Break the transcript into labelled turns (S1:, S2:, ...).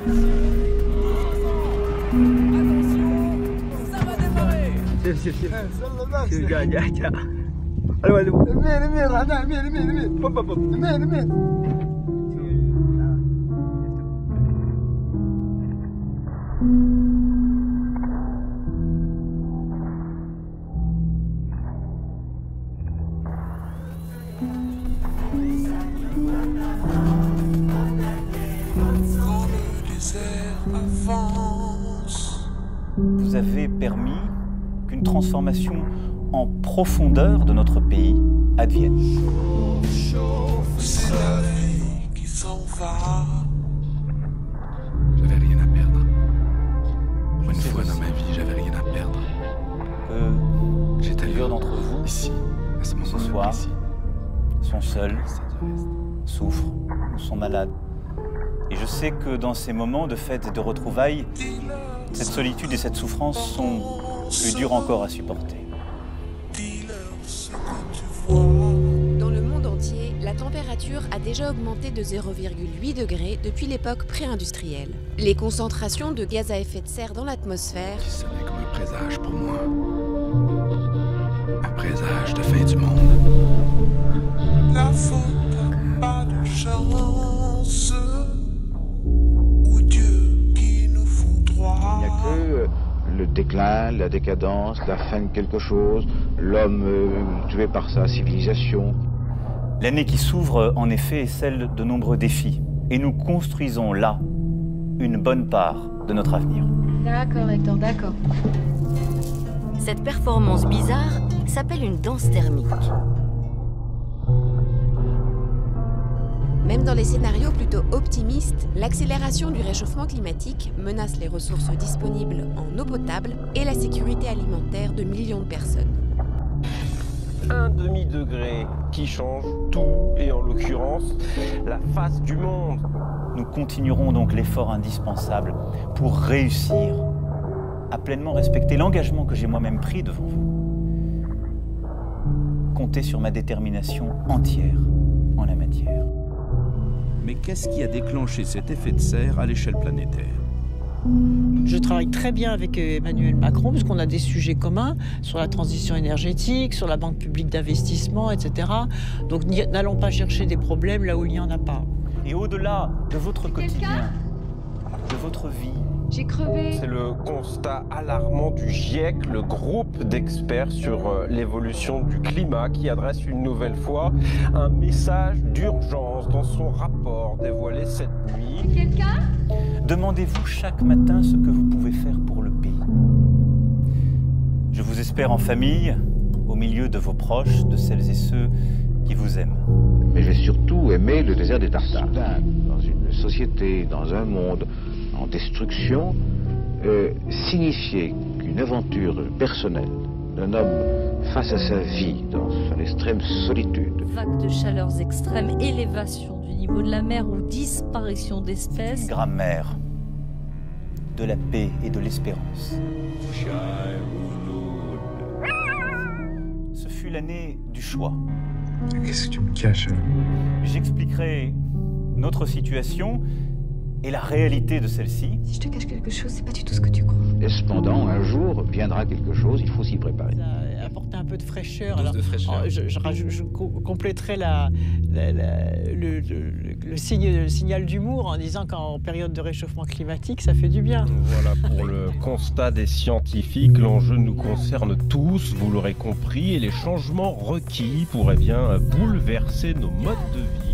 S1: Thank mm -hmm.
S2: you. avance.
S3: Vous avez permis qu'une transformation en profondeur de notre pays advienne.
S4: J'avais rien à perdre. Pour une fois dans ma vie, j'avais rien à perdre.
S3: Que plusieurs d'entre vous
S4: ici, à ce, moment ce
S3: soir,
S4: ici.
S3: sont seuls, souffrent, ou sont malades. Et je sais que dans ces moments de fête et de retrouvailles, cette solitude et cette souffrance sont plus dures encore à supporter.
S5: Ce.
S6: Dans le monde entier, la température a déjà augmenté de 0,8 degrés depuis l'époque pré-industrielle. Les concentrations de gaz à effet de serre dans l'atmosphère
S4: sonnait comme un présage pour moi. Un présage de fin du monde.
S5: La faute pas de chance.
S7: Le déclin, la décadence, la fin de quelque chose, l'homme euh, tué par sa civilisation.
S3: L'année qui s'ouvre, en effet, est celle de nombreux défis. Et nous construisons là une bonne part de notre avenir.
S8: D'accord, Hector, d'accord.
S9: Cette performance bizarre s'appelle une danse thermique.
S6: Même dans les scénarios plutôt optimistes, l'accélération du réchauffement climatique menace les ressources disponibles en eau potable et la sécurité alimentaire de millions de personnes.
S10: un demi-degré qui change tout, et en l'occurrence la face du monde.
S3: Nous continuerons donc l'effort indispensable pour réussir à pleinement respecter l'engagement que j'ai moi-même pris devant vous. Comptez sur ma détermination entière en la matière.
S11: Mais qu'est-ce qui a déclenché cet effet de serre à l'échelle planétaire
S12: Je travaille très bien avec euh, Emmanuel Macron puisqu'on a des sujets communs sur la transition énergétique, sur la banque publique d'investissement, etc. Donc n'allons pas chercher des problèmes là où il n'y en a pas.
S3: Et au-delà de votre quotidien, votre vie,
S8: J'ai crevé.
S10: C'est le constat alarmant du GIEC, le groupe d'experts sur euh, l'évolution du climat, qui adresse une nouvelle fois un message d'urgence dans son rapport dévoilé cette nuit.
S8: Quelqu'un?
S3: Demandez-vous chaque matin ce que vous pouvez faire pour le pays. Je vous espère en famille, au milieu de vos proches, de celles et ceux qui vous aiment.
S7: Mais j'ai surtout aimé le désert des Tartares. Dans une société, dans un monde destruction, euh, signifiait qu'une aventure personnelle d'un homme face à sa vie, dans son extrême solitude,
S9: Vagues de chaleurs extrêmes, élévation du niveau de la mer ou disparition d'espèces.
S3: grammaire de la paix et de l'espérance. Ce fut l'année du choix.
S4: Qu'est-ce que tu me caches hein
S3: J'expliquerai notre situation et la réalité de celle-ci.
S8: Si je te cache quelque chose, c'est pas du tout ce que tu crois.
S7: et cependant, un jour viendra quelque chose, il faut s'y préparer.
S12: Ça a apporté un peu de fraîcheur. Alors,
S4: de fraîcheur.
S12: oh, je, compléterai la, la- la- le, le- le signe, le signal d'humour en disant qu'en période de réchauffement climatique, ça fait du bien.
S10: Voilà pour le constat des scientifiques. L'enjeu nous concerne tous, vous l'aurez compris, et les changements requis pourraient bien bouleverser nos modes de vie.